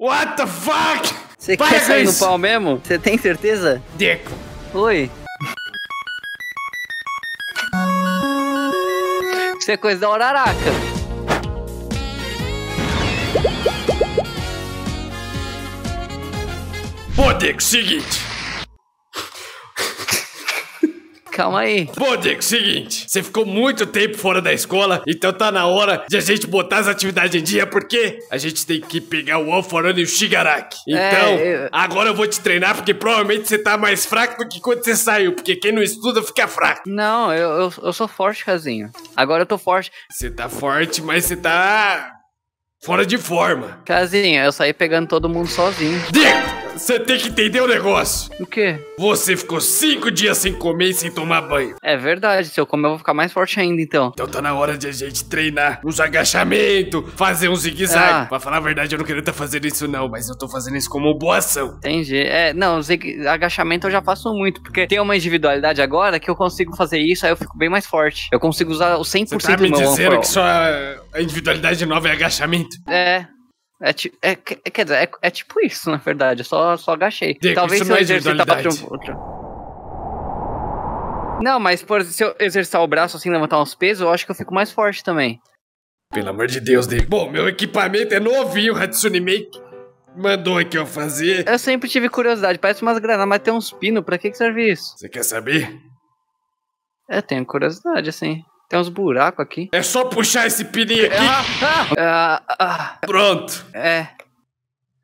What the fuck? Você quer sair no pau mesmo? Você tem certeza? Deco. Oi. Isso é coisa da Uraraca. Pô, Deco, seguinte. Calma aí. Pô, Deco, seguinte. Você ficou muito tempo fora da escola, então tá na hora de a gente botar as atividades em dia, porque a gente tem que pegar o Alforano e o Shigaraki. Então, É, eu- agora eu vou te treinar, porque provavelmente você tá mais fraco do que quando você saiu, porque quem não estuda fica fraco. Não, eu, eu, eu sou forte, Casinho. Agora eu tô forte. Você tá forte, mas você tá fora de forma. Casinho, eu saí pegando todo mundo sozinho. Deco, você tem que entender o negócio. O quê? Você ficou cinco dias sem comer e sem tomar banho. É verdade, se eu comer eu vou ficar mais forte ainda, então. Então tá na hora de a gente treinar uns agachamentos, fazer um zigue-zague. Ah. Pra falar a verdade, eu não queria estar fazendo isso não, mas eu tô fazendo isso como boa ação. Entendi. É, não, agachamento eu já faço muito, porque tem uma individualidade agora que eu consigo fazer isso, aí eu fico bem mais forte. Eu consigo usar o 100% Você tá me do meu dizendo que for sua individualidade nova é agachamento? É. É, é, é, quer dizer, é, é tipo isso, na verdade. Eu só, só agachei. Talvez se eu é exercitar individualidade. outro. Não, mas por, se eu exercitar o braço assim, levantar uns pesos, eu acho que eu fico mais forte também. Pelo amor de Deus, Diego. Bom, meu equipamento é novinho, o Hatsune Miku mandou aqui eu fazer. Eu sempre tive curiosidade, parece umas granadas, mas tem uns pinos, pra que, que serve isso? Você quer saber? É, tenho curiosidade, assim. Tem uns buracos aqui. É só puxar esse pininho aqui. Ah, ah, Pronto. é.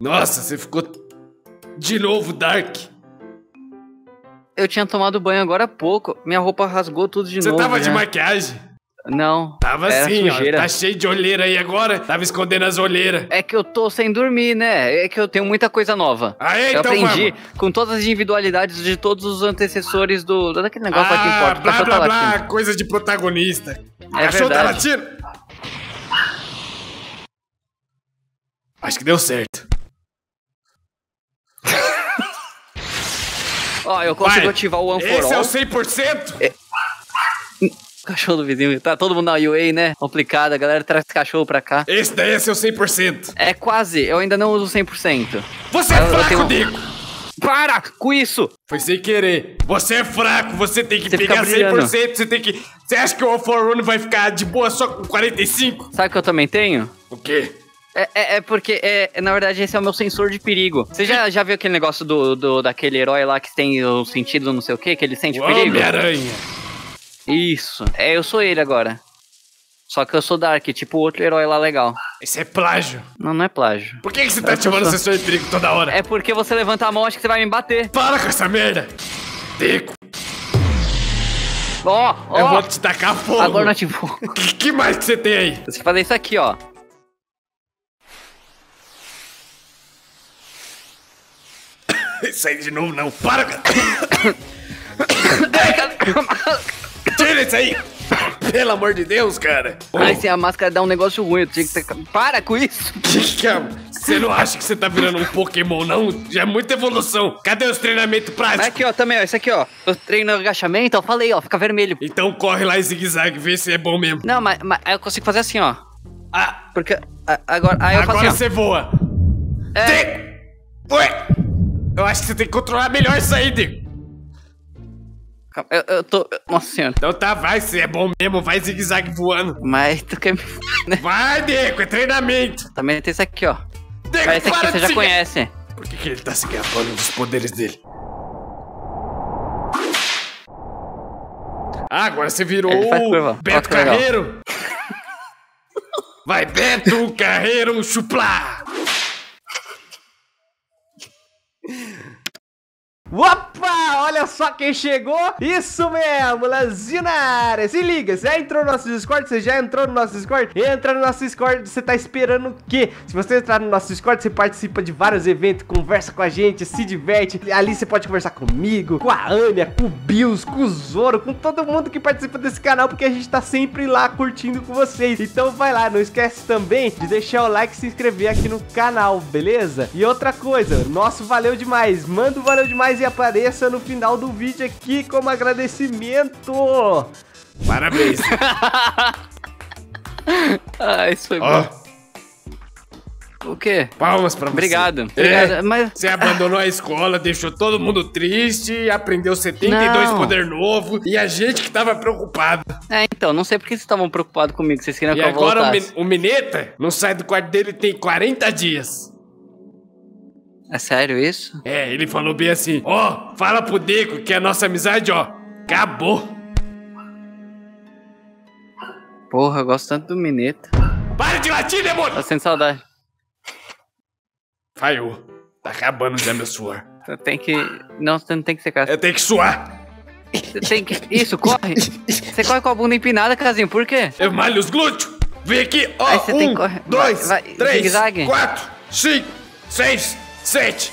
Nossa, você ficou de novo Dark. Eu tinha tomado banho agora há pouco. Minha roupa rasgou tudo de Você novo. tava de né? maquiagem? Não. Tava assim, ó. sujeira. Tá cheio de olheira aí agora. Tava escondendo as olheiras. É que eu tô sem dormir, né? É que eu tenho muita coisa nova. Aê, eu então aprendi vamos. com todas as individualidades de todos os antecessores do. daquele negócio lá que ah, importa. blá, blá, blá, latindo. coisa de protagonista. É Cachorro tá verdade. latindo? Acho que deu certo. Ó, eu consigo Vai. ativar o for Esse é o 100%? Cachorro do vizinho. Tá todo mundo na UA, né? Complicado, a galera traz cachorro pra cá. Esse daí é seu 100%. É quase, eu ainda não uso 100%. Você é Eu- eu fraco, tenho- Dico. Para com isso! Foi sem querer. Você é fraco, você tem que Você pegar brilhando. 100%, você tem que... Você acha que o All for One vai ficar de boa só com 45? Sabe o que eu também tenho? O quê? É, é, é porque, é, na verdade, esse é o meu sensor de perigo. Você já, já viu aquele negócio do, do, daquele herói lá que tem o sentido não sei o que, que ele sente o perigo? Homem-Aranha. Isso. É, eu sou ele agora. Só que eu sou Dark, tipo o outro herói lá legal. Isso é plágio. Não, não é plágio. Por que, que você tá ativando o sou- sensor de perigo toda hora? É porque você levanta a mão, acho que você vai me bater. Para com essa merda! Dico, Ó, ó. eu vou te tacar fogo. Agora não ativou. O que, que mais que você tem aí? Você fazer isso aqui, ó. Isso aí de novo não. Para, aí. Pelo amor de Deus, cara. Ai, sem a máscara dá um negócio ruim. Eu tinha que ter... Para com isso. Que que é? Você não acha que você tá virando um Pokémon, não? Já é muita evolução. Cadê os treinamentos Mas práticos? aqui, ó, também, ó. Isso aqui, ó. Eu treino agachamento, eu falei, ó. Fica vermelho. Então corre lá em zigue-zague, vê se é bom mesmo. Não, mas, mas eu consigo fazer assim, ó. Ah, Porque a- agora, aí eu agora faço assim, você voa. ó. É, Dico! Ué! Eu acho que você tem que controlar melhor isso aí, Dico. Eu, eu tô... Nossa senhora. Então tá, vai, se é bom mesmo, vai zigue-zague voando. Mas tu quer me... né? Vai, Dico, é treinamento. Também tem esse aqui, ó. Dico, Mas esse aqui você já conhece. Por que, que ele tá se gabando dos poderes dele? Ah, agora você virou o Beto. Carreiro. Vai, Beto Carreiro Chuplá. Opa! Olha só quem chegou! Isso mesmo, Lanzinho na área! Se liga, você já entrou no nosso Discord? Você já entrou no nosso Discord? Entra no nosso Discord, você tá esperando o quê? Se você entrar no nosso Discord, você participa de vários eventos, conversa com a gente, se diverte. Ali você pode conversar comigo, com a Ania, com o Bills, com o Zoro, com todo mundo que participa desse canal, porque a gente tá sempre lá curtindo com vocês. Então vai lá, não esquece também de deixar o like e se inscrever aqui no canal, beleza? E outra coisa, nosso valeu demais, manda o valeu demais e apareça no final do vídeo aqui como agradecimento. Parabéns. Ah, isso foi Ó. bom. O quê? Palmas pra você. Obrigado. É, Obrigado. Mas. Você abandonou a escola, deixou todo mundo triste, aprendeu 72 Não. poder novo e a gente que tava preocupado. É, então, não sei por que vocês estavam preocupados comigo. Vocês queriam E que eu agora o, voltasse. Mi- o Mineta não sai do quarto dele tem 40 dias. É sério isso? É, ele falou bem assim: Ó, fala pro Deco que a nossa amizade, ó, acabou. Porra, eu gosto tanto do Mineta. Para de latir, demônio! Tá sendo saudade. Falhou. Tá acabando já meu suor. Você tem que. Não, você não tem que ser cara. Eu tenho que suar. Você tem que. Isso, corre! Você corre com a bunda empinada, casinho. Por quê? Eu malho os glúteos. Vem aqui, ó. Aí você um, tem que correr. dois, Vai, vai, três, zigue-zague. quatro, cinco, seis, sete.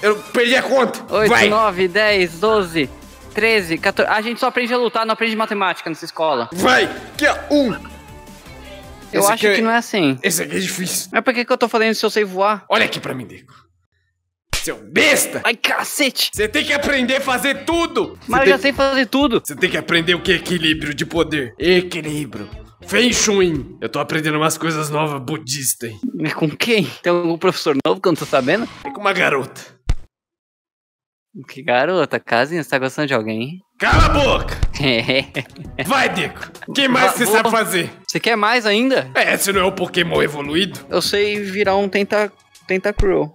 Eu perdi a conta. 8, Vai, 9, 10, 12, 13, 14. A gente só aprende a lutar, não aprende matemática nessa escola. vai. Aqui, ó. Um. Eu Esse acho é- que não é assim. Esse aqui é difícil. Mas por que, que eu tô falando se eu sei voar? Olha aqui pra mim, Deco. Seu besta. Ai, cacete! Você tem que aprender a fazer tudo. Mas eu tem já sei fazer tudo. Você tem que aprender o que é equilíbrio de poder. Equilíbrio. Feng Shui. Eu tô aprendendo umas coisas novas budistas, hein? Mas Com quem? Tem algum professor novo que eu não tô sabendo? É com uma garota. Que garota, casinha, você tá gostando de alguém? hein? Cala a boca! Vai, Deco. O que mais você sabe fazer? Você quer mais ainda? É, esse não é o Pokémon evoluído? Eu sei virar um tenta... Tentacruel.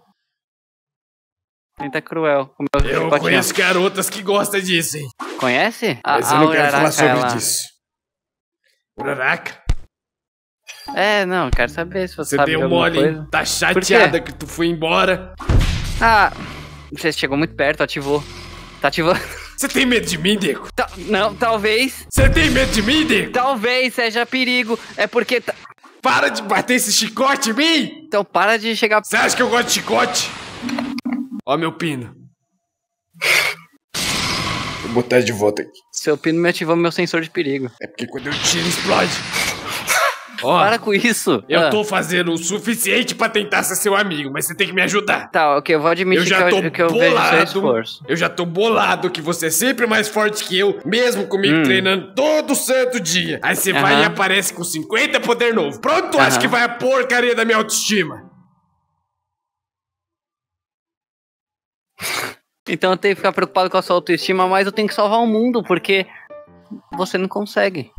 Tentacruel. Como eu, Eu conheço garotas que gostam disso, hein? Conhece? A, Mas eu a não quero falar sobre ela- disso. Uraraka, É, não, quero saber se você, você sabe de deu mole, coisa. Tá chateada que tu foi embora. Ah, você chegou muito perto, ativou. Tá ativando. Você tem medo de mim, Deco? Ta- não, talvez. Você tem medo de mim, Deco? Talvez seja perigo. É porque. ta- Para de bater esse chicote em mim! Então para de chegar. Você acha que eu gosto de chicote? Ó meu pino. Vou botar de volta aqui. Seu pino me ativou meu sensor de perigo. É porque quando eu tiro, explode. Ó, Para com isso. eu Ah, tô fazendo o suficiente pra tentar ser seu amigo, mas você tem que me ajudar. Tá, ok, eu vou admitir Eu já que, tô eu, que eu bolado. esforço. Eu já tô bolado que você é sempre mais forte que eu, mesmo comigo Hum. treinando todo santo dia. Aí você vai Aham. e aparece com 50 poder novo. Pronto, tu acha Aham. que vai a porcaria da minha autoestima. Então eu tenho que ficar preocupado com a sua autoestima, mas eu tenho que salvar o mundo, porque você não consegue.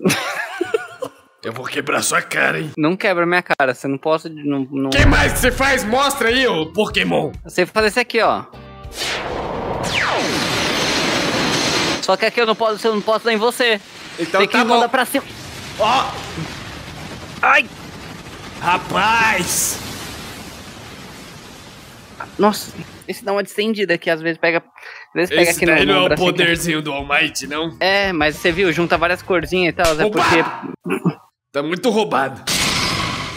Eu vou quebrar sua cara, hein? Não quebra minha cara, você não pode. Não, não... O que mais que você faz? Mostra aí, ô Pokémon. Você fazer isso aqui, ó. Só que aqui eu não posso, eu não posso dar em você. Então Tem que tá mandar bom. pra cima. Ó, Ai! rapaz. Nossa, esse dá uma distendida aqui, às vezes pega. Às vezes pega Esse aqui daí no não é o poderzinho do Almighty, não? É, mas você viu, junta várias corzinhas e tal, é porque. Tá muito roubado.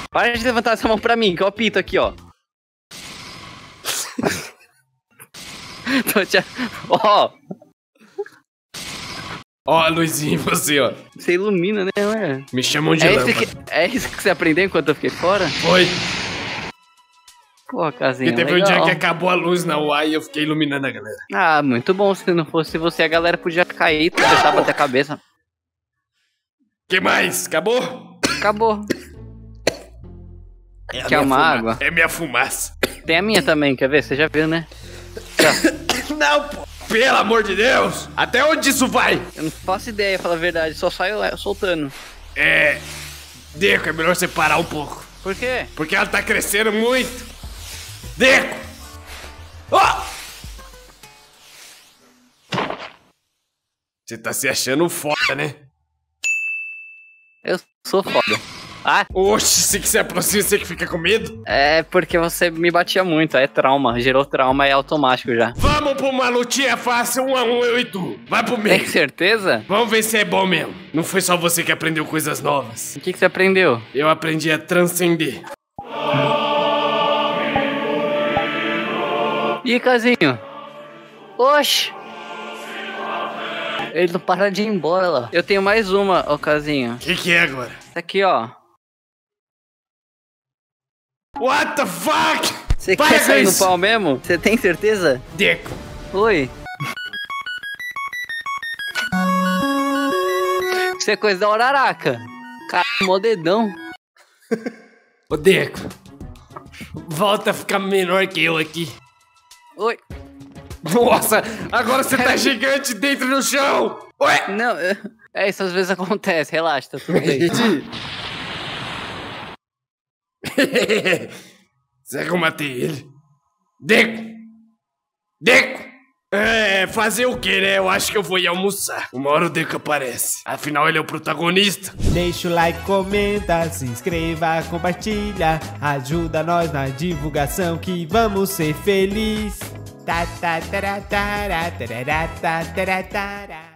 Para de levantar essa mão pra mim, que eu apito aqui, ó. Tô te... Ó, Ó, a luzinha em você, ó. você ilumina, né, ué? Me chamam de É lâmpada. que, é isso que você aprendeu enquanto eu fiquei fora? Foi. Pô, casinha. Porque teve um legal. dia que acabou a luz na UA e eu fiquei iluminando a galera. Ah, muito bom. Se não fosse você, a galera podia cair, deixar bater a cabeça. que mais? Acabou? Acabou. É a Quer minha uma fuma- água? É minha fumaça. Tem a minha também, quer ver? Você já viu, né? Não, pô. Pelo amor de Deus. Até onde isso vai? Eu não faço ideia, falar a verdade. Só saio soltando. É... Deco, é melhor você parar um pouco. Por quê? Porque ela tá crescendo muito. Deco! Ó! Você tá se achando foda, né? Eu sou foda. Ah, Oxe, se que se aproxima, você que fica com medo. é porque você me batia muito. É trauma. Gerou trauma, é automático já. Vamos pra uma lutinha fácil, um a um, eu e tu. Vai pro meio. Tem certeza? Vamos ver se é bom mesmo. Não foi só você que aprendeu coisas novas. O que, que você aprendeu? Eu aprendi a transcender. Ih, casinho. Oxi. Ele não para de ir embora lá. Eu tenho mais uma, ô casinho. O que, que é agora? Essa aqui, ó. What the fuck? Você quer sair no pau mesmo? Você tem certeza? Deco. Oi. Isso é coisa da Oraraca. Cara, mó dedão. Ô, Deco. Volta a ficar menor que eu aqui. Oi. Nossa, agora você tá gigante dentro do chão! Ué! Não, é- é isso, às vezes acontece, relaxa, tá tudo bem. Será que eu matei ele? Deco! Deco! É, fazer o que, né? Eu acho que eu vou ir almoçar. Uma hora o Deco aparece. Afinal, ele é o protagonista. Deixa o like, comenta, se inscreva, compartilha. Ajuda nós na divulgação que vamos ser felizes. Tá, tá, tará, tará, tarará, tá, tará, tará.